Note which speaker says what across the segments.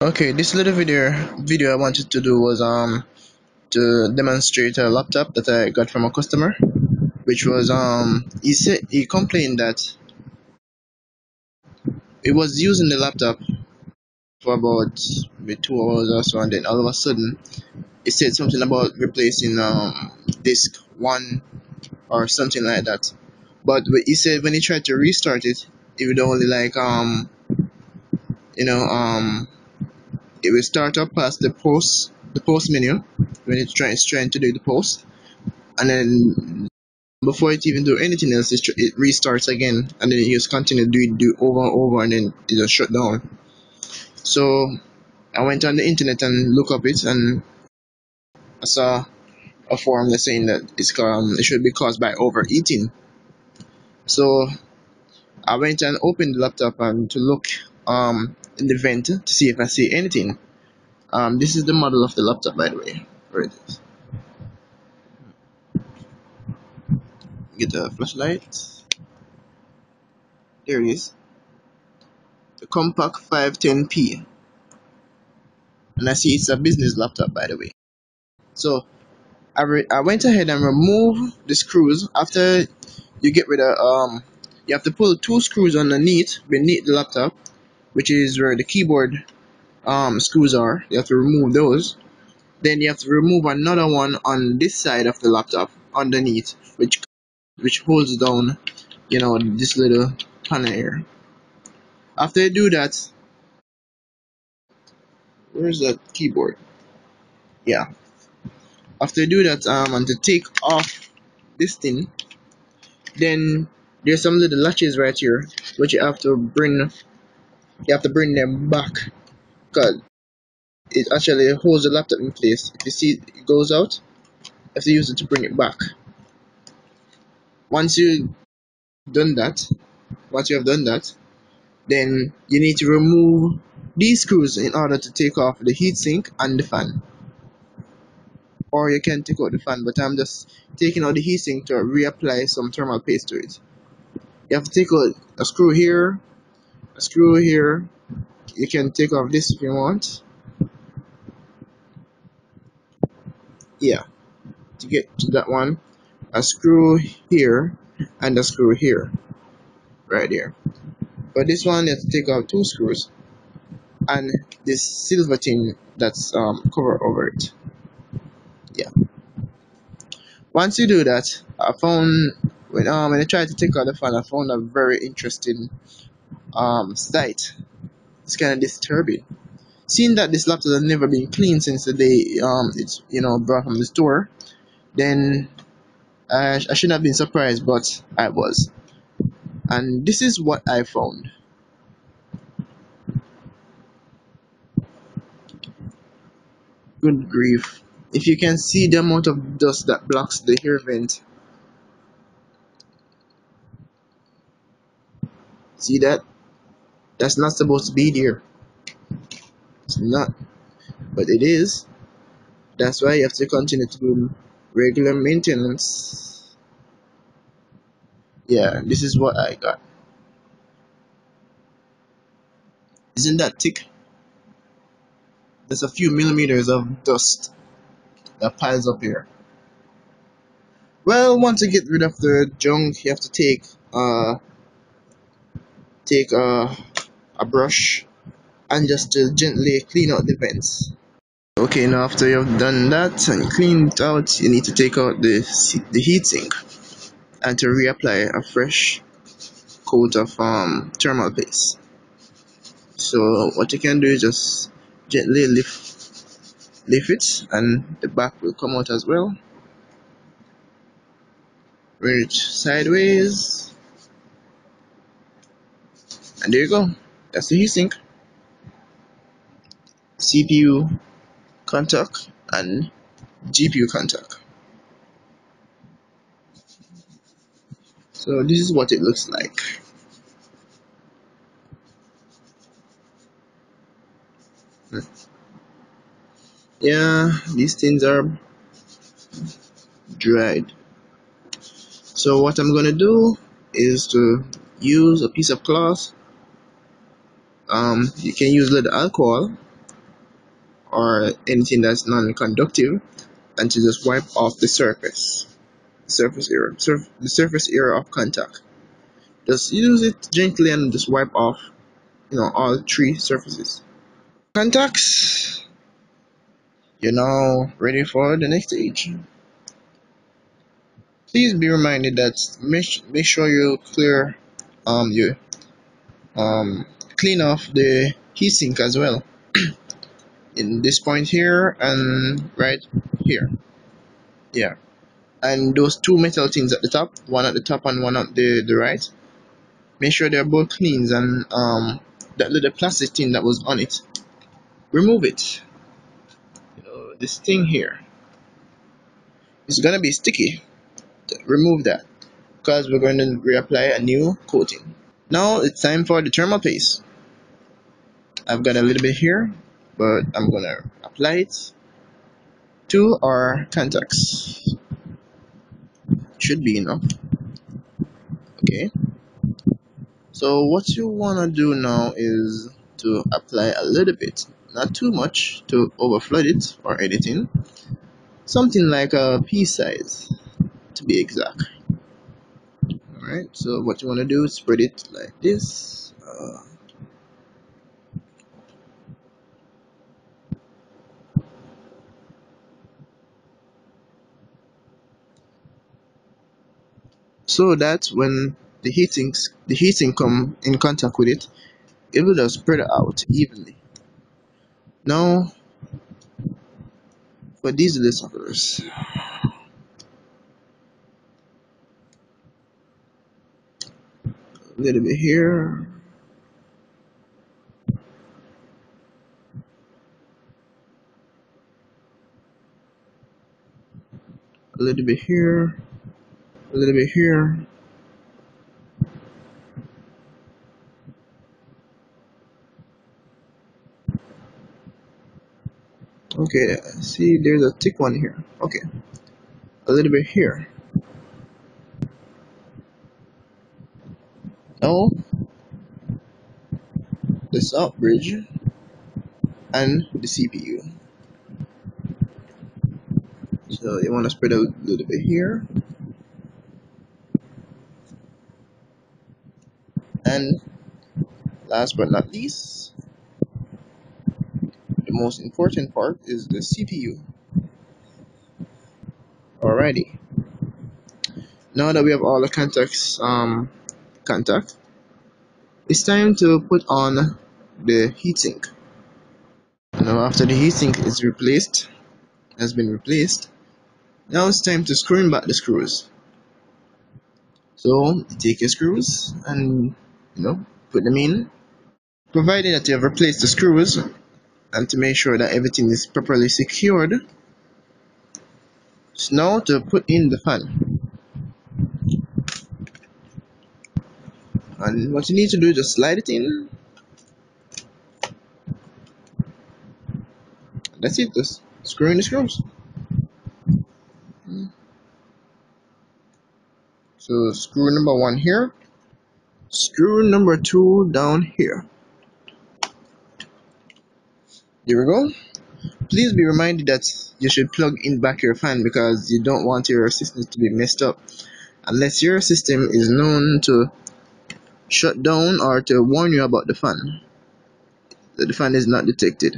Speaker 1: Okay, this little video video I wanted to do was um to demonstrate a laptop that I got from a customer, which was um he said he complained that he was using the laptop for about two hours or so, and then all of a sudden it said something about replacing um disk one or something like that. But he said when he tried to restart it, it would only like um you know um it will start up past the post the post menu when it's trying it's trying to do the post. And then before it even do anything else it, it restarts again. And then it just continue to do it do over and over and then it just shut down. So I went on the internet and look up it and I saw a forum that's saying that it's um, it should be caused by overeating. So I went and opened the laptop and to look um, in the vent to see if I see anything. Um, this is the model of the laptop by the way. Where it is. Get the flashlight. There it is. The Compaq 510p and I see it's a business laptop by the way. So I, I went ahead and removed the screws. After you get rid of um you have to pull two screws underneath beneath the laptop which is where the keyboard um screws are. You have to remove those. Then you have to remove another one on this side of the laptop underneath which which holds down you know this little panel here. After you do that where's that keyboard? Yeah. After you do that um and to take off this thing then there's some little latches right here which you have to bring you have to bring them back. Because it actually holds the laptop in place. If you see it goes out you have to use it to bring it back. Once you done that once you have done that then you need to remove these screws in order to take off the heatsink and the fan. Or you can take out the fan but I'm just taking out the heatsink to reapply some thermal paste to it. You have to take out a screw here screw here. You can take off this if you want. Yeah. To get to that one. A screw here and a screw here. Right here. But this one you have to take out two screws. And this silver thing that's um cover over it. Yeah. Once you do that I found when um when I tried to take out the fan I found a very interesting um sight it's kind of disturbing. Seeing that this laptop has never been cleaned since the day um it's you know brought from the store then I, I shouldn't have been surprised but I was. And this is what I found. Good grief. If you can see the amount of dust that blocks the air vent. See that that's not supposed to be there. It's not. But it is. That's why you have to continue to do regular maintenance. Yeah this is what I got. Isn't that thick? There's a few millimeters of dust that piles up here. Well once you get rid of the junk you have to take uh take uh, a brush and just to gently clean out the vents. Okay now after you've done that and cleaned out you need to take out the the heatsink and to reapply a fresh coat of um, thermal paste. So what you can do is just gently lift lift it and the back will come out as well. Reach sideways. And there you go that's heatsink CPU contact and GPU contact. So this is what it looks like. Yeah these things are dried. So what I'm gonna do is to use a piece of cloth um, you can use little alcohol or anything that's non-conductive and to just wipe off the surface surface area surf, the surface area of contact. Just use it gently and just wipe off you know all three surfaces. Contacts. You're now ready for the next stage. Please be reminded that make, make sure you clear um you um clean off the heatsink as well. In this point here and right here. Yeah. And those two metal things at the top one at the top and one at the the right make sure they're both clean and um that little plastic thing that was on it. Remove it. You know, this thing here is gonna be sticky. Remove that because we're going to reapply a new coating. Now it's time for the thermal paste I've got a little bit here but I'm gonna apply it to our contacts. Should be enough okay. So what you want to do now is to apply a little bit not too much to overflood it or anything. Something like a pea size to be exact. Alright so what you want to do is spread it like this uh, so that when the heating the heating come in contact with it it will spread out evenly. Now for these little suckers a little bit here. A little bit here a little bit here. Okay see there's a thick one here. Okay a little bit here. Now the southbridge and the CPU so you want to spread out a little bit here and last but not least the most important part is the CPU alrighty. Now that we have all the contacts um, contact it's time to put on the heatsink. Now after the heatsink is replaced has been replaced now it's time to screw back the screws. So take your screws and know put them in. Provided that you have replaced the screws and to make sure that everything is properly secured so now to put in the fan. And what you need to do is just slide it in. That's it. Just screw in the screws. So screw number one here screw number two down here. There we go. Please be reminded that you should plug in back your fan because you don't want your system to be messed up unless your system is known to shut down or to warn you about the fan. That the fan is not detected.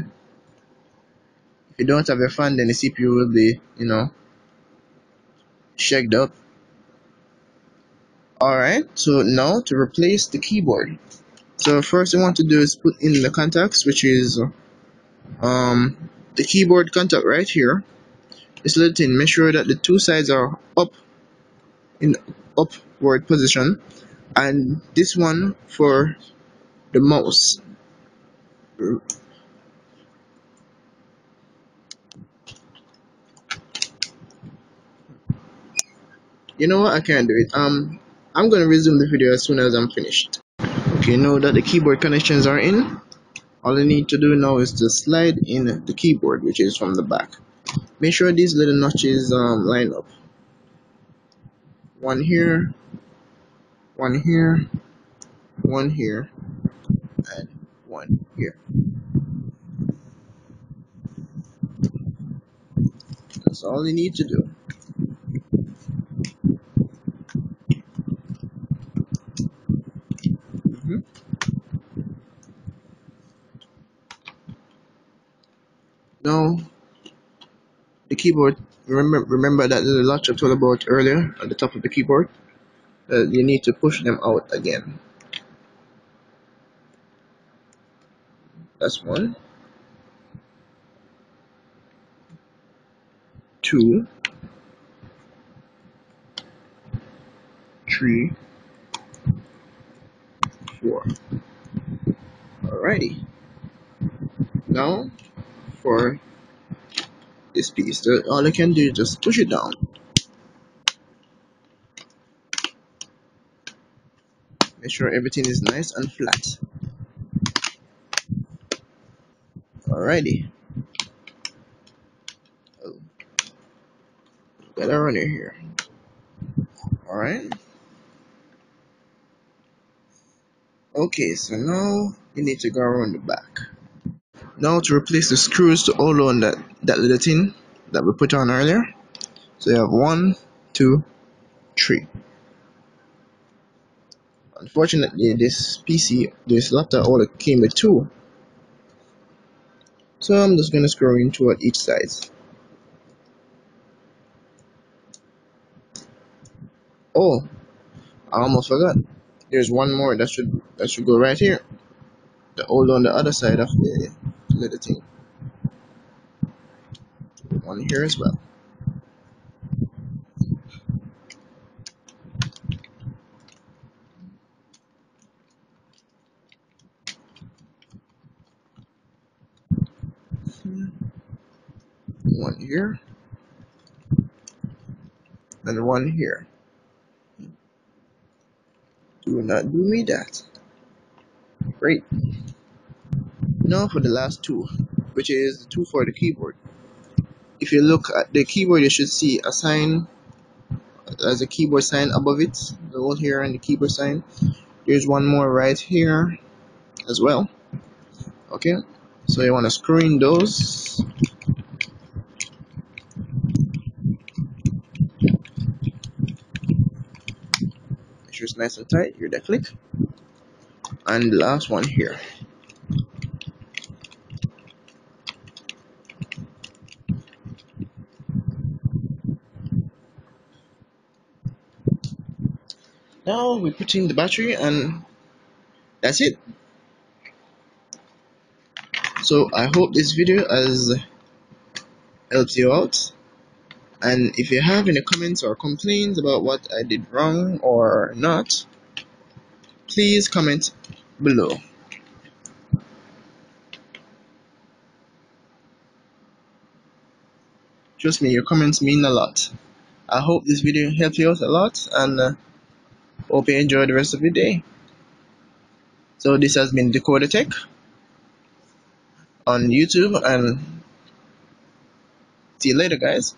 Speaker 1: If you don't have your fan then the CPU will be you know shaked up alright so now to replace the keyboard. So first you want to do is put in the contacts which is um, the keyboard contact right here. This little thing make sure that the two sides are up in upward position. And this one for the mouse. You know what? I can't do it. Um I'm gonna resume the video as soon as I'm finished. Okay now that the keyboard connections are in all I need to do now is to slide in the keyboard which is from the back. Make sure these little notches um, line up. One here one here one here and one here. That's all you need to do. Now, the keyboard, remember, remember that the latch I told about earlier at the top of the keyboard? Uh, you need to push them out again. That's one. Two. Three. Four. Alrighty. Now, for this piece, all I can do is just push it down. Make sure everything is nice and flat. Alrighty. Oh, got a runner here. Alright. Okay, so now you need to go around the back. Now to replace the screws to hold on that, that little thing that we put on earlier. So you have one, two, three. Unfortunately, this PC, this laptop only came with two. So I'm just to screw in two each side. Oh, I almost forgot. There's one more that should that should go right here. The hold on the other side of the thing. One here as well. One here. And one here. Do not do me that. Great. Now for the last two, which is the two for the keyboard. If you look at the keyboard, you should see a sign as a keyboard sign above it, the one here and the keyboard sign. There's one more right here as well. Okay, so you want to screw in those. Make sure it's nice and tight. You're that click. And the last one here. Now we put in the battery and that's it. So I hope this video has helped you out. And if you have any comments or complaints about what I did wrong or not, please comment below. Trust me, your comments mean a lot. I hope this video helped you out a lot and uh, hope you enjoy the rest of your day. So this has been Decoder Tech on YouTube and see you later guys.